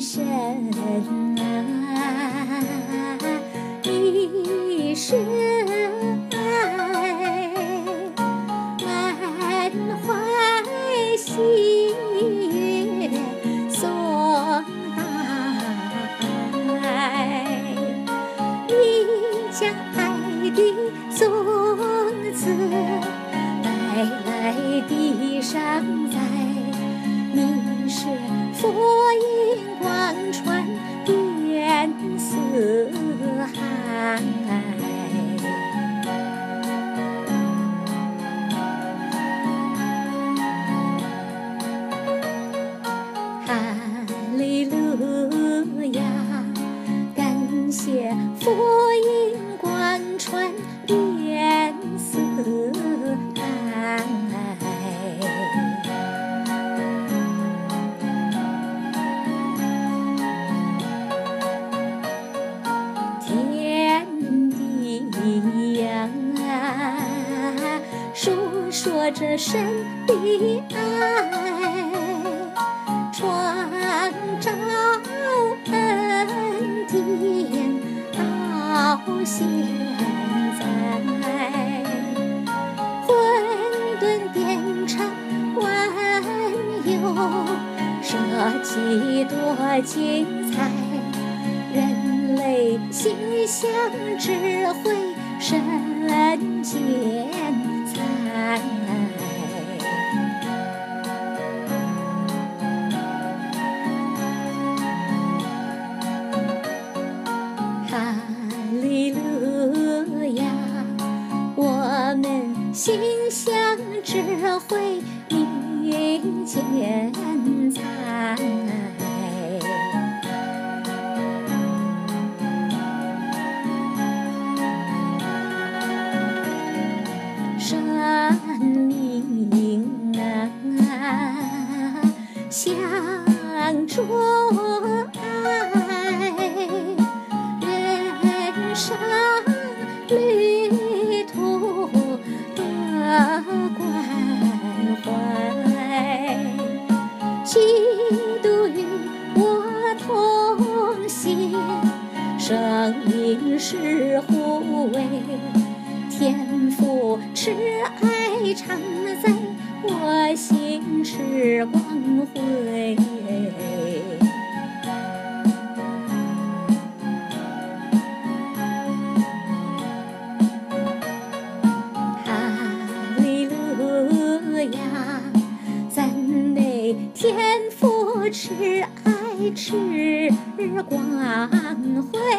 深啊，一生爱，满怀喜悦送来，你将爱的种子带来地上栽，你是佛音光传遍四海。哈利路亚，感谢佛说着神的爱。创造恩典到现在，混沌变成万有，设计多精彩，人类心想智慧神见。哈利路亚，我们心向智慧明见才。想着爱。人生旅途多关怀，基督与我同行，生命是护卫，天父慈爱常在我心是光辉。哈利路亚，赞美天父慈爱慈光辉。